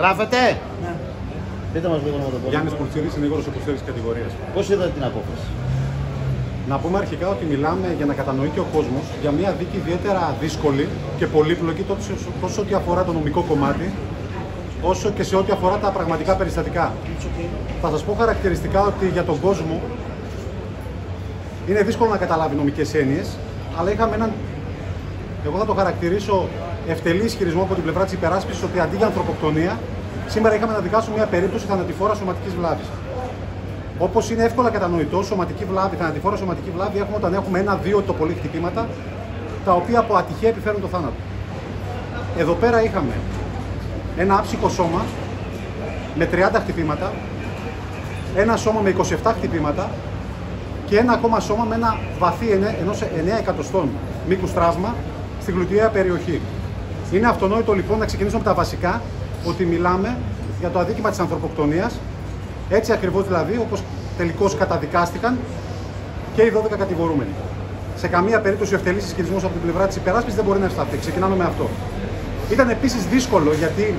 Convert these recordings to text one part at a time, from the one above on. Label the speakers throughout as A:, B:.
A: Γράφετε;
B: Ναι.
A: Πείτε μας λίγο να το πω.
C: Γιάννης Πουρτσίδη, συνήγορος υποστήριξη κατηγορίας.
A: Πώς είδατε την απόφαση;
C: Να πούμε αρχικά ότι μιλάμε για να κατανοεί και ο κόσμος για μια δίκη ιδιαίτερα δύσκολη και πολύπλοκη τόσο, τόσο ό,τι αφορά το νομικό κομμάτι, όσο και σε ό,τι αφορά τα πραγματικά περιστατικά. Θα σας πω χαρακτηριστικά ότι για τον κόσμο είναι δύσκολο να καταλάβει νομικές έννοιες, αλλά είχαμε έναν, εγώ θα το χαρακτηρίσω ευτελής ισχυρισμό από την πλευρά της υπεράσπισης ότι αντί για ανθρωποκτονία, σήμερα είχαμε να δικάσουμε μια περίπτωση θανατηφόρα σωματικής βλάβης. Όπως είναι εύκολα κατανοητό, σωματική βλάβη, θανατηφόρα σωματική βλάβη έχουμε όταν έχουμε ένα-δύο το πολύ χτυπήματα, τα οποία από ατυχία επιφέρουν το θάνατο. Εδώ πέρα είχαμε ένα άψυχο σώμα με 30 χτυπήματα, ένα σώμα με 27 χτυπήματα και ένα ακόμα σώμα με ένα βαθύ ενός 9 εκατοστών μήκους τραύμα στην γλουτιαία περιοχή. Είναι αυτονόητο λοιπόν να ξεκινήσουμε από τα βασικά ότι μιλάμε για το αδίκημα της ανθρωποκτονίας έτσι ακριβώς δηλαδή όπως τελικώς καταδικάστηκαν και οι 12 κατηγορούμενοι. Σε καμία περίπτωση ο ευτελής ισχυρισμός από την πλευρά της υπεράσπισης δεν μπορεί να ευσταθεί. Ξεκινάμε με αυτό. Ήταν επίσης δύσκολο γιατί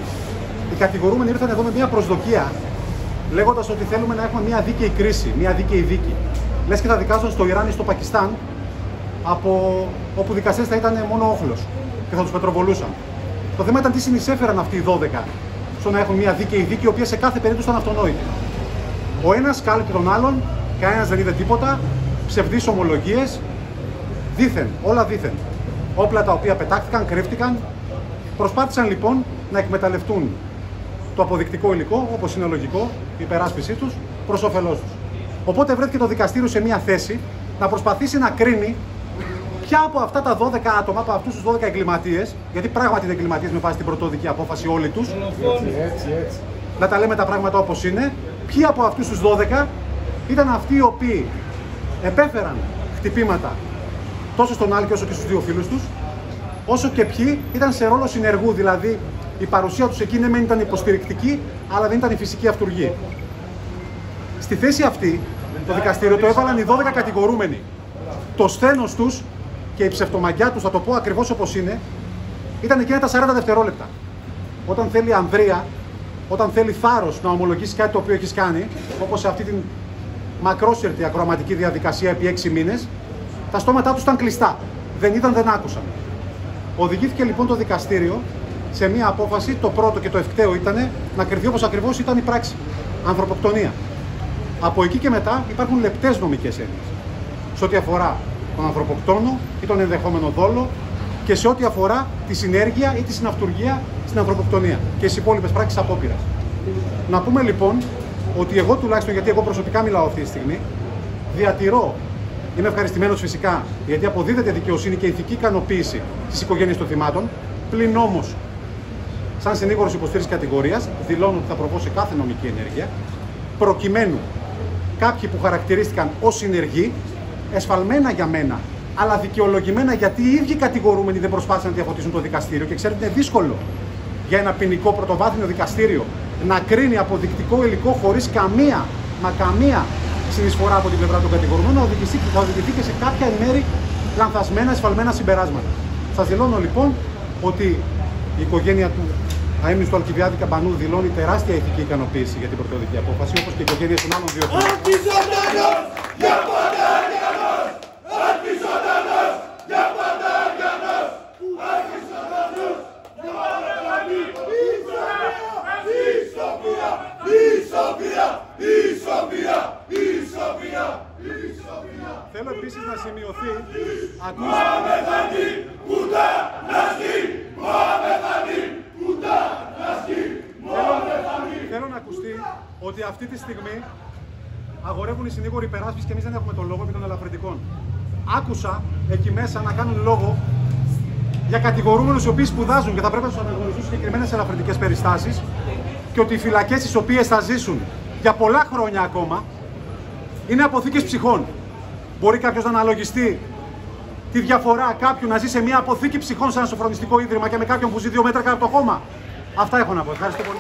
C: οι κατηγορούμενοι ήρθαν εδώ με μια προσδοκία λέγοντας ότι θέλουμε να έχουμε μια δίκαιη κρίση, μια δίκαιη δίκη. Λες και θα δικάζονταν στο Ιράν ή στο Πακιστάν από όπου δικαστέ θα ήταν μόνο όχλος και θα τους πετροβολούσαν. Το θέμα ήταν τι συνεισέφεραν αυτοί οι 12 στο να έχουν μια δίκαιη δίκη, η οποία σε κάθε περίπτωση ήταν αυτονόητη. Ο ένας κάλυπτε τον άλλον, κανένας δεν είδε τίποτα, ψευδείς ομολογίες, δίθεν, όλα δίθεν. Όπλα τα οποία πετάχτηκαν, κρύφτηκαν. Προσπάθησαν λοιπόν να εκμεταλλευτούν το αποδεικτικό υλικό, όπως είναι λογικό, η υπεράσπιση τους, προς όφελός τους. Οπότε βρέθηκε το δικαστήριο σε μια θέση να προσπαθήσει να κρίνει ποια από αυτά τα 12 άτομα, από αυτούς τους 12 εγκληματίες, γιατί πράγματι είναι εγκληματίες με βάση την πρωτόδικη απόφαση όλοι τους, να τα λέμε τα πράγματα όπως είναι, ποιοι από αυτούς τους 12 ήταν αυτοί οι οποίοι επέφεραν χτυπήματα τόσο στον Άλκη όσο και στους δύο φίλους τους, όσο και ποιοι ήταν σε ρόλο συνεργού, δηλαδή η παρουσία τους εκεί ναι, ήταν υποστηρικτική, αλλά δεν ήταν η φυσική αυτούργη. Στη θέση αυτή, το δικαστήριο το έβαλαν οι 12 κατηγορούμενοι. Το σθένος τους και η ψευτομαγιά τους, θα το πω ακριβώς όπως είναι, ήταν εκείνα τα 40 δευτερόλεπτα. Όταν θέλει ανδρεία, όταν θέλει θάρρος να ομολογήσει κάτι το οποίο έχεις κάνει, όπως σε αυτή την μακρόσυρτη ακροαματική διαδικασία επί 6 μήνες, τα στόματά τους ήταν κλειστά. Δεν είδαν, δεν άκουσαν. Οδηγήθηκε λοιπόν το δικαστήριο σε μία απόφαση, το πρώτο και το ευκταίο ήταν να κρυθεί όπως ακριβώς ήταν η πράξη. Ανθρωποκτονία. Από εκεί και μετά υπάρχουν λεπτές νομικές έννοιες. Σε ό,τι αφορά τον ανθρωποκτόνο ή τον ενδεχόμενο δόλο και σε ό,τι αφορά τη συνέργεια ή τη συναυτουργία στην ανθρωποκτονία και στις υπόλοιπες πράξεις απόπειρας. Να πούμε λοιπόν ότι εγώ τουλάχιστον, γιατί εγώ προσωπικά μιλάω αυτή τη στιγμή, διατηρώ, είμαι ευχαριστημένος φυσικά, γιατί αποδίδεται δικαιοσύνη και ηθική ικανοποίηση στι οικογένειε των θυμάτων, πλην όμως, σαν συνήγορος υποστήριξης κατηγορίας, δηλώνω ότι θα προβώ σε κάθε νομική ενέργεια, προκειμένου κάποιοι που χαρακτηρίστηκαν ως συνεργοί εσφαλμένα για μένα, αλλά δικαιολογημένα γιατί οι ίδιοι κατηγορούμενοι δεν προσπάθησαν να διαφωτίσουν το δικαστήριο. Και ξέρετε, είναι δύσκολο για ένα ποινικό πρωτοβάθμιο δικαστήριο να κρίνει αποδεικτικό υλικό χωρίς καμία, μα καμία συνεισφορά από την πλευρά των κατηγορουμένων, θα οδηγηθεί και σε κάποια μέρη λανθασμένα, εσφαλμένα συμπεράσματα. Σας δηλώνω λοιπόν ότι η οικογένεια του αέμνη του Αλκιβιάδη Καμπανού δηλώνει τεράστια ηθική ικανοποίηση για την πρωτοδική απόφαση, όπως και οι οικογένειε των άλλων δύο Θέλω επίσης να σημειωθεί... Θέλω να ακουστεί ότι αυτή τη στιγμή αγορεύουν οι συνήγοροι υπεράσπιση και εμείς δεν έχουμε τον λόγο επί των ελαφρυντικών. Άκουσα εκεί μέσα να κάνουν λόγο για κατηγορούμενους οι οποίοι σπουδάζουν και θα πρέπει να τους αναγνωριστούν συγκεκριμένες ελαφρυντικές περιστάσεις και ότι οι φυλακές τι οποίες θα ζήσουν για πολλά χρόνια ακόμα είναι αποθήκες ψυχών. Μπορεί κάποιος να αναλογιστεί τη διαφορά κάποιου να ζει σε μια αποθήκη ψυχών σε ένα σοφρονιστικό ίδρυμα και με κάποιον που ζει δύο μέτρα κάτω από το χώμα. Αυτά έχω να πω. Ευχαριστώ πολύ.